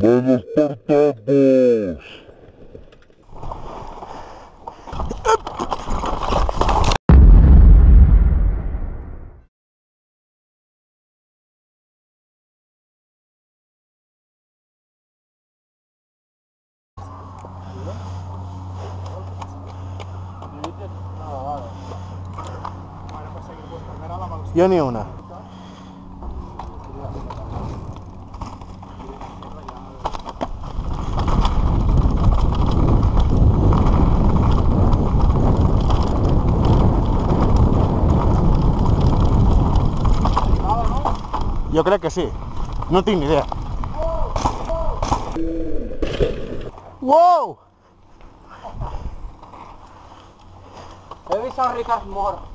¡Ven Espartanos! Yo ni una. Yo creo que sí. No tengo ni idea. ¡Wow! He visto a Ricard Moore.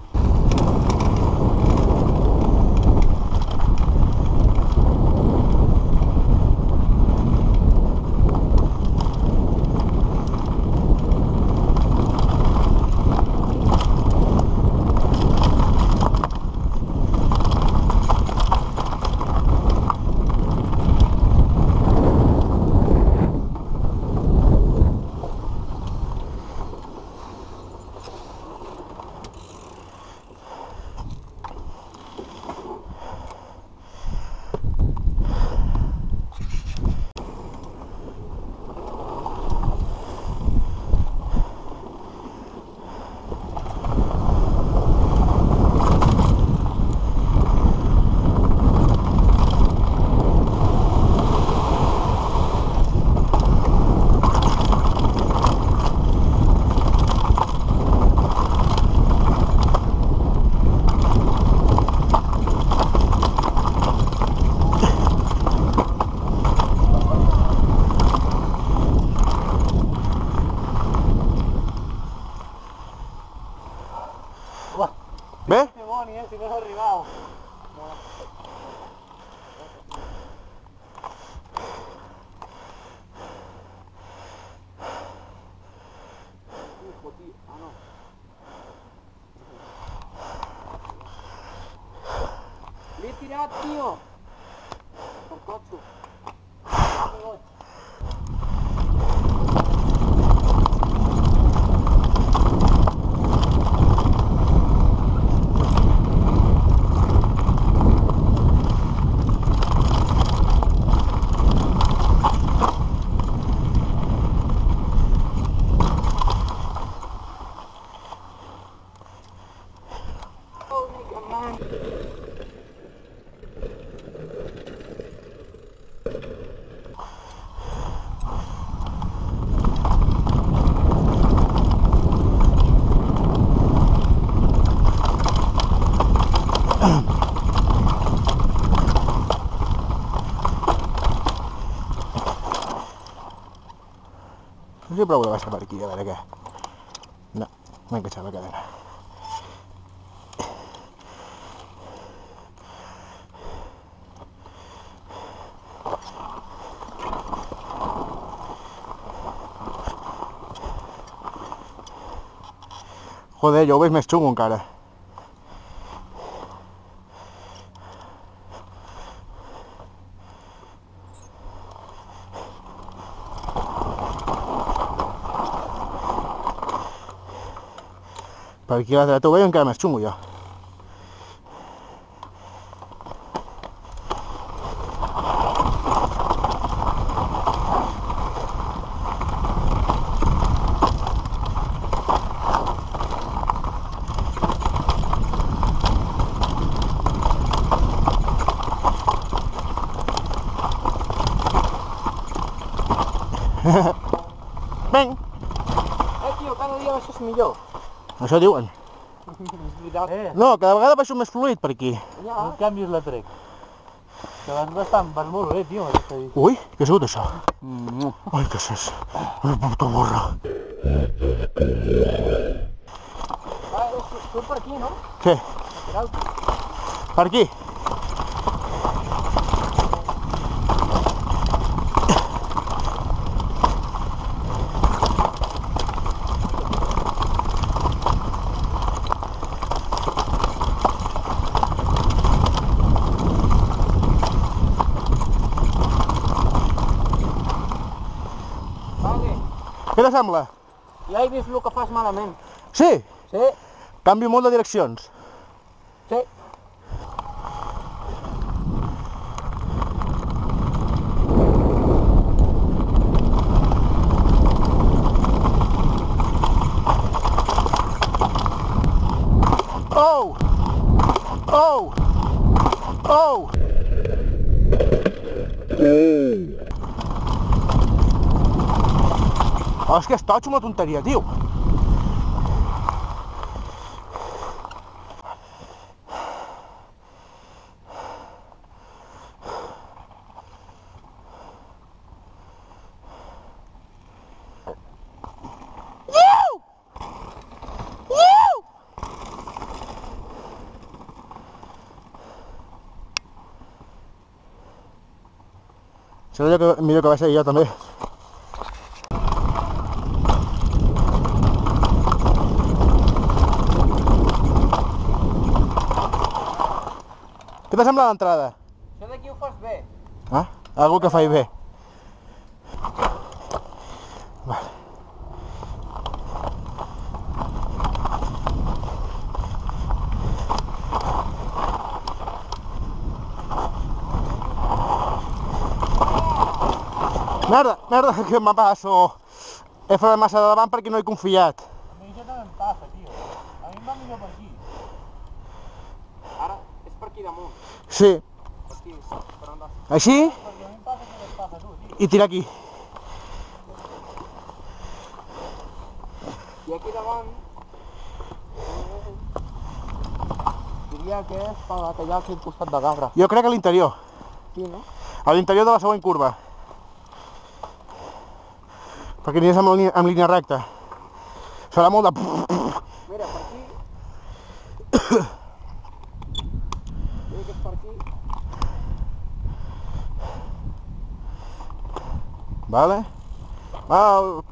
Yo provo la baixar per aquí, a veure què. No, m'he encaixat la cadena. Joder, jo ho veig més xungo encara. Per aquí a ho veig encara més xungo jo. Ven, Eh, tio, cada dia baixes millor. Això diuen. Eh, No, cada vegada baixo més fluid per aquí. ja. En canvi és la trec. Que vas bastant, vas molt bé, tio, aquesta bici. Ui, què ha sigut això? Ai, què és això? Una puta borra. Ah, surt per aquí, no? Què? Per aquí? Què t'assembla? Ja he vist el que fas malament. Sí? Sí, Canvio molt de direccions. Oh, és que totxo amb la tonteria, tio. Serà allò que, millor que vaig ser jo també. Què t'ha semblat l'entrada? Això d'aquí ho fas bé. Ah, algú que faig bé. Vale. Merda, merda, que me passo. He fet massa de davant perquè no he confiat. Passa a tu, tio. i tirar aquí. I aquí davant... eh, Diria que és per allà aquí al costat de Gabra. Jo crec que a l'interior. Sí, no? A l'interior de la següent curva. Perquè aniràs amb, línia, amb línia recta. Serà molt de... Vale? Val.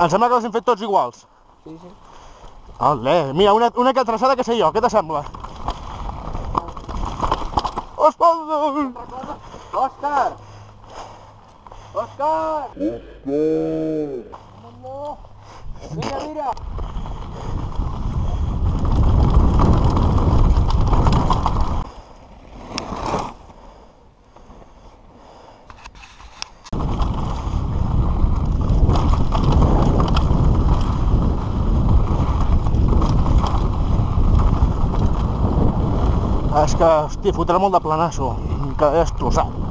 Em sembla que els hem fet tots iguals. Sí, sí. Ole, mira, una, una que traçada que sé jo, què t'assembla? Osvaldo! Òscar! Òscar! Mira, mira! És que, hòstia, fotrà molt de planasso. Quedaré destrossat.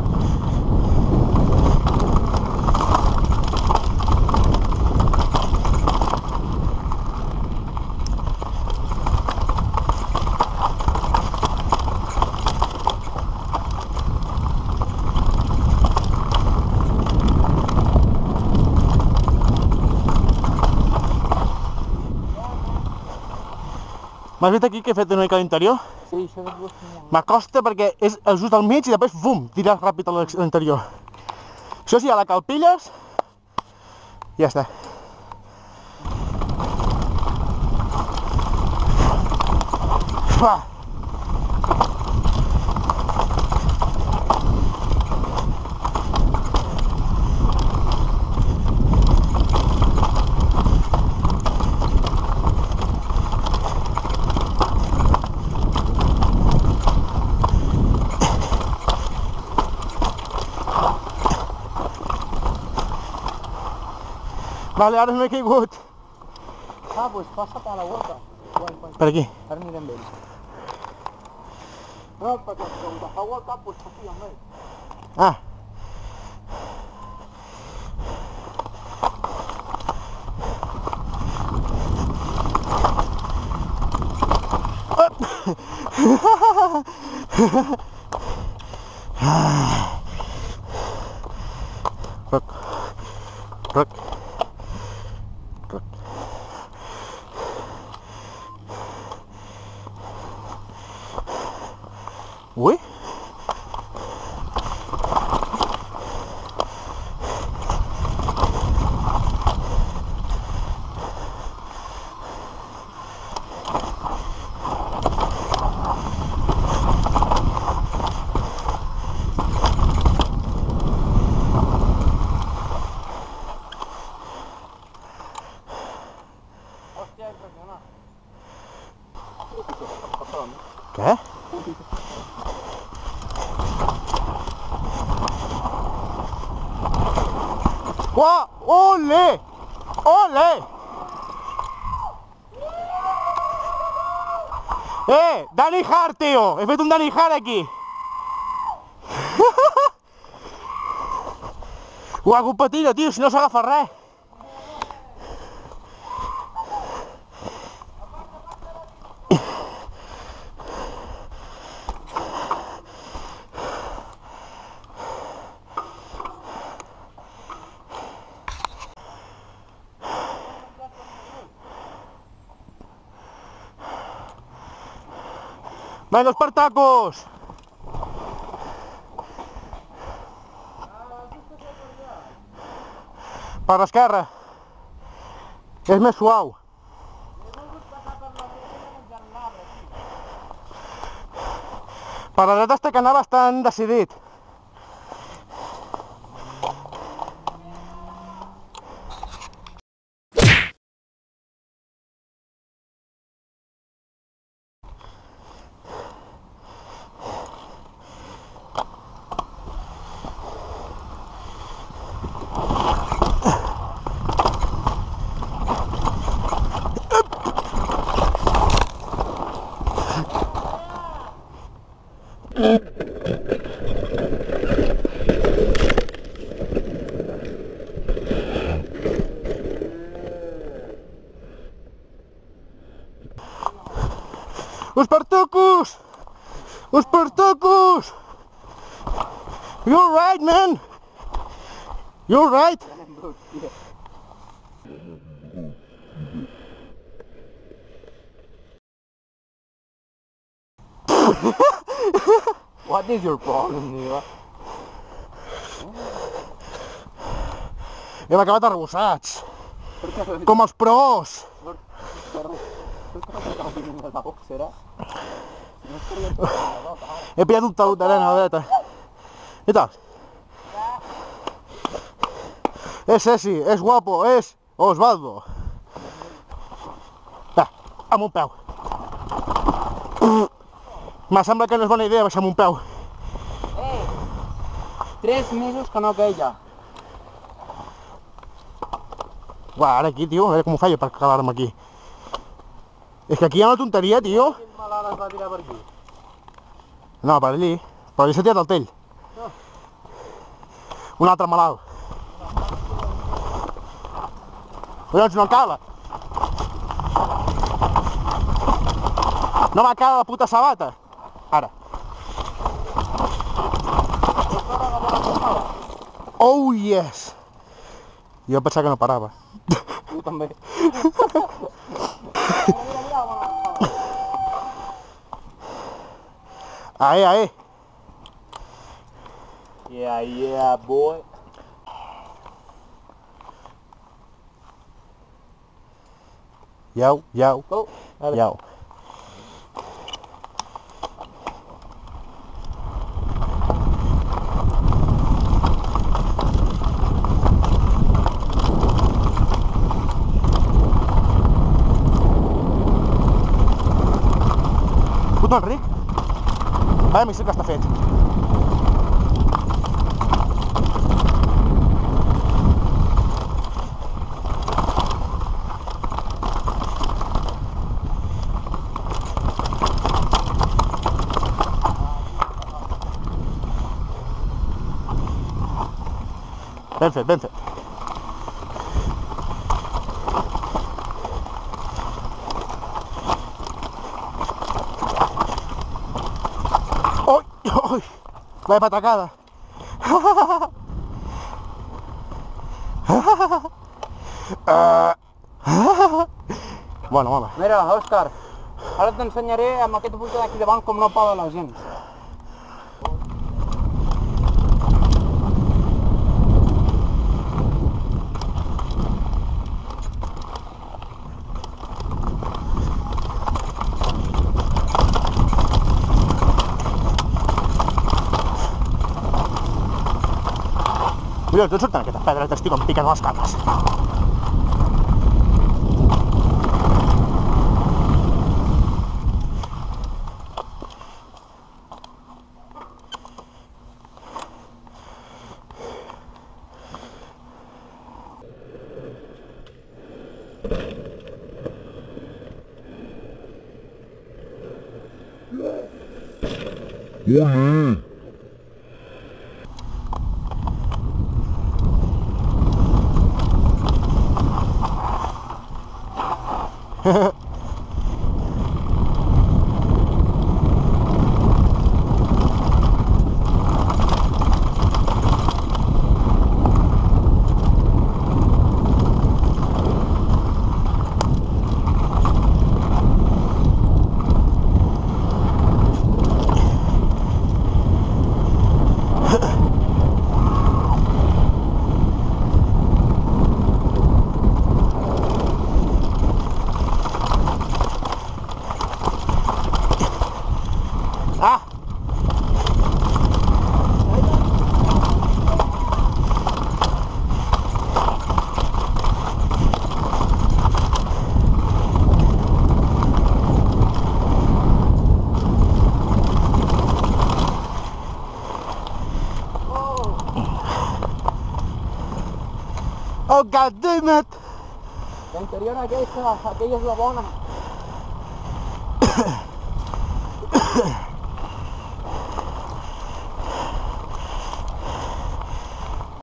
M'has vist aquí que he fet una mica a l'interior? Sí, això molt... M'acosta perquè és just al mig i després, bum, tirar ràpid a l'interior. Això sí, a la calpilles, ja està. Fa. Baleadas que gosto. Ah, pois passa para a outra. Espera aqui. Espera ninguém dele. Não, para a outra, por favor, Ah. Ha ha ha ha! Eh, Danny Hart, tío. He fet un Danny Hart aquí. Guaco patina, tio, si no s'agafa res. Venga, Espartacos! Per l'esquerra. És més suau. Per la dreta està que anar. You're right, man! You're right! What is your problem, tio? Hem acabat arrebossats! Com els pros! He pillat un talut d'arena a tal? És Ceci, és guapo, és Osvaldo. Va, amb un peu. Me sembla que no és bona idea baixar amb un peu. Tres mesos que no queia. Uah, ara aquí, tio, a veure com ho faig per calar-me aquí. És que aquí hi ha una tonteria, tio. Quin malalt es va tirar per aquí? No, per allí. Per allí s'ha tirat el tell. un'altra malava. E oggi non cala? Non va a cala la puta sabata? Ara. Oh yes! eu pensava que não parava Yo también. Yeah, yeah, boy. Iau, iau, Oh, iau. Puto Enric. Vaya missió que està fet. Ben fet. ¡Ay! ¡Ay! Vaya patacada. Bueno, home. Mira, Òscar, ara t'ensenyaré amb aquest puto d'aquí davant com no paga la gent. Yo, tú suéltame que te pedra el testigo, me pican unas. Yeah. God damn it! La interior aquella, aquella es la bona.